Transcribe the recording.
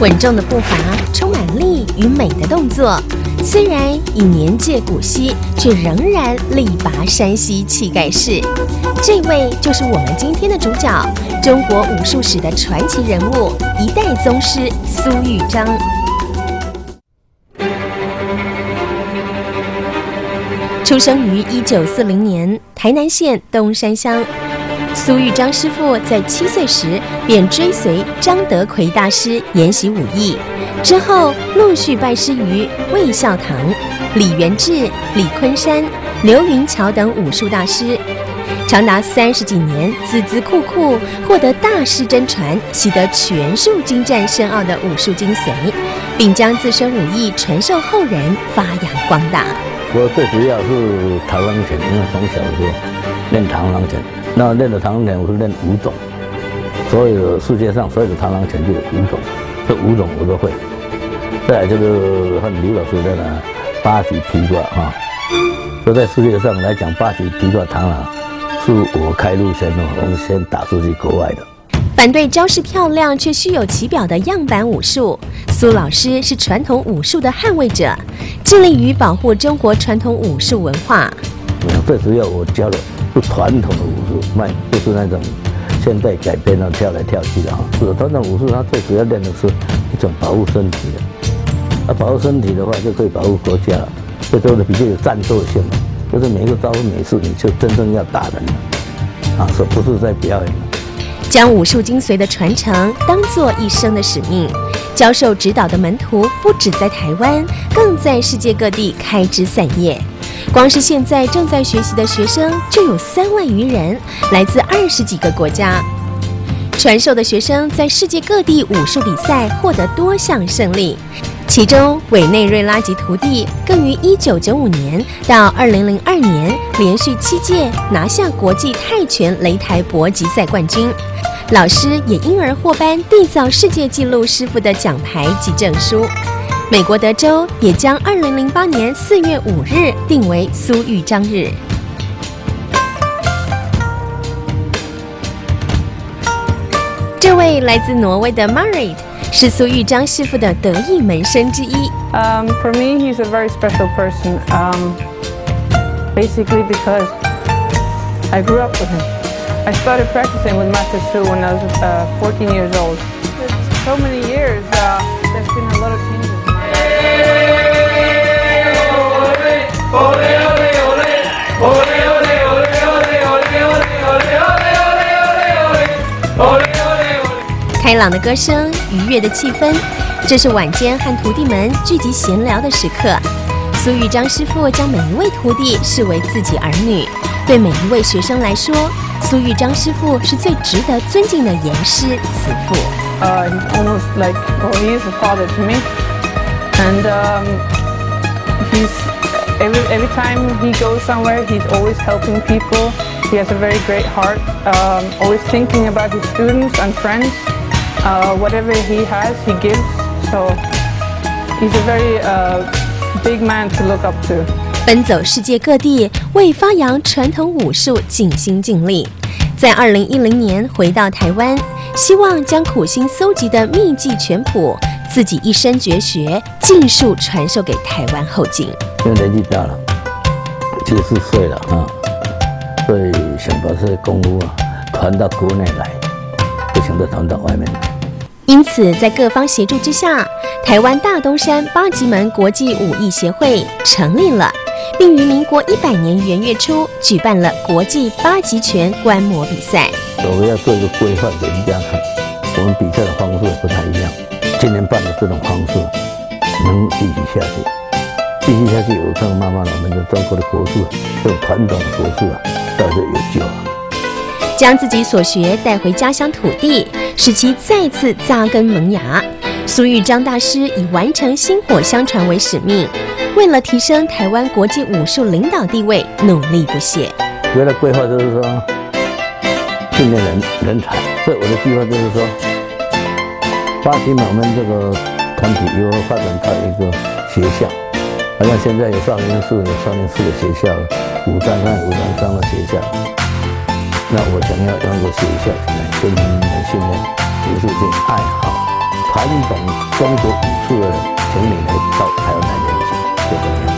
稳重的步伐，充满力与美的动作。虽然已年届古稀，却仍然力拔山兮气盖世。这位就是我们今天的主角，中国武术史的传奇人物，一代宗师苏玉章。出生于一九四零年台南县东山乡。苏玉章师傅在七岁时便追随张德奎大师研习武艺，之后陆续拜师于魏孝堂、李元志、李昆山、刘云桥等武术大师，长达三十几年，孜孜酷酷获得大师真传，习得拳术精湛深奥的武术精髓，并将自身武艺传授后人，发扬光大。我最主要是螳螂拳，因为从小就练螳螂拳。那练的螳螂拳，我是练五种，所有世界上所有的螳螂拳就有五种，这五种我都会。再来就是和刘老师的呢八级劈挂哈，所以在世界上来讲，八级劈挂螳螂是我开路先哦，我们先打出去国外的。反对招式漂亮却虚有其表的样板武术，苏老师是传统武术的捍卫者，致力于保护中国传统武术文化。最主要我教的。是传统的武术，卖不是那种现代改编的跳来跳去的哈。是传统武术，它最主要练的是一种保护身体的。那保护身体的话，就可以保护国家了。这都是比较有战斗性的，就是每一个招式、每次你就真正要打人了啊，是不是在表演？将武术精髓的传承当做一生的使命，教授指导的门徒不止在台湾，更在世界各地开枝散叶。光是现在正在学习的学生就有三万余人，来自二十几个国家。传授的学生在世界各地武术比赛获得多项胜利，其中委内瑞拉籍徒弟更于一九九五年到二零零二年连续七届拿下国际泰拳擂台搏击赛冠军，老师也因而获颁缔造世界纪录师傅的奖牌及证书。美国德州也将二零零八年四月五日定为苏玉章日。这位来自挪威的 Marit 是苏玉章师傅的得意门生之一。Um, for me, he's a very special person. Um, basically because I grew up with him. I started practicing with Master Su when I was uh, 14 years old. So many years, uh, there's been a lot of changes. 开朗的歌声，愉悦的气氛，这是晚间和徒弟们聚集闲聊的时刻。苏玉章师傅将每一位徒弟视为自己儿女，对每一位学生来说，苏玉章师傅是最值得尊敬的严师慈父。Uh, he's almost like, well, he is a father to me, and um, he's every every time he goes somewhere, he's always helping people. He has a very great heart, um, always thinking about his students and friends. Uh, whatever he has, he gives. So he's a very uh, big man to look up to. 奔走世界各地，为发扬传统武术尽心尽力。在二零一零年回到台湾，希望将苦心搜集的秘技拳谱、 自己一身绝学尽数传授给台湾后进。因为年纪大了，七十四岁了啊，所以想把这些功夫啊传到国内来，不想再传到外面。因此，在各方协助之下，台湾大东山八极门国际武艺协会成立了，并于民国一百年元月初举办了国际八极拳观摩比赛。我们要做一个规范给人家看，我们比赛的方式不太一样。今年办的这种方式能继续下去，继续下去，有这样慢慢的，我们的中国的国术，这种传统的国术啊，倒是有救了。将自己所学带回家乡土地，使其再次扎根萌芽。苏玉章大师以完成薪火相传为使命，为了提升台湾国际武术领导地位，努力不懈。原来规划就是说训练人人才，所以我的计划就是说，发行我们这个团体，又发展到一个学校，好像现在有少林寺，有少林寺的学校，武当山武当山的学校。那我想要通过个学校怎么跟你们训练武术这个爱好，传统中国武术的成员来到台湾来练，这。